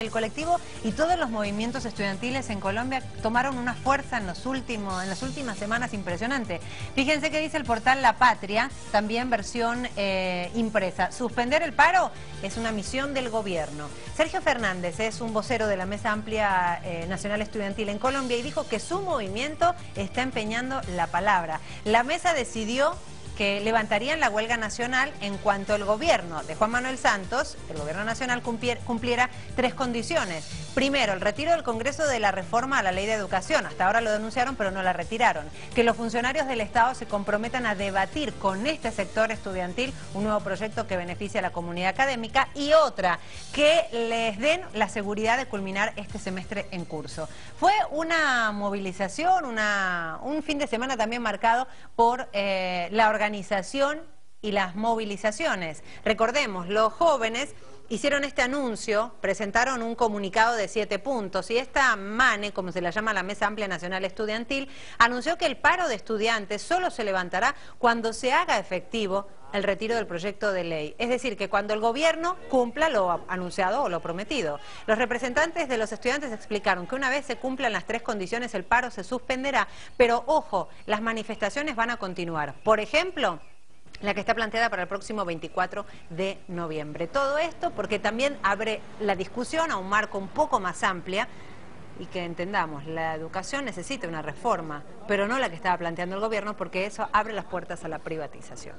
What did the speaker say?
El colectivo y todos los movimientos estudiantiles en Colombia tomaron una fuerza en, los últimos, en las últimas semanas impresionante. Fíjense que dice el portal La Patria, también versión eh, impresa. Suspender el paro es una misión del gobierno. Sergio Fernández es un vocero de la Mesa Amplia eh, Nacional Estudiantil en Colombia y dijo que su movimiento está empeñando la palabra. La mesa decidió que levantarían la huelga nacional en cuanto el gobierno de Juan Manuel Santos, el gobierno nacional, cumpliera tres condiciones. Primero, el retiro del Congreso de la reforma a la ley de educación. Hasta ahora lo denunciaron, pero no la retiraron. Que los funcionarios del Estado se comprometan a debatir con este sector estudiantil un nuevo proyecto que beneficie a la comunidad académica. Y otra, que les den la seguridad de culminar este semestre en curso. Fue una movilización, una, un fin de semana también marcado por eh, la organización organización y las movilizaciones. Recordemos, los jóvenes hicieron este anuncio, presentaron un comunicado de siete puntos y esta MANE, como se la llama la Mesa Amplia Nacional Estudiantil, anunció que el paro de estudiantes solo se levantará cuando se haga efectivo el retiro del proyecto de ley. Es decir, que cuando el gobierno cumpla lo anunciado o lo prometido. Los representantes de los estudiantes explicaron que una vez se cumplan las tres condiciones el paro se suspenderá, pero ojo, las manifestaciones van a continuar. Por ejemplo, la que está planteada para el próximo 24 de noviembre. Todo esto porque también abre la discusión a un marco un poco más amplia y que entendamos, la educación necesita una reforma, pero no la que estaba planteando el gobierno porque eso abre las puertas a la privatización.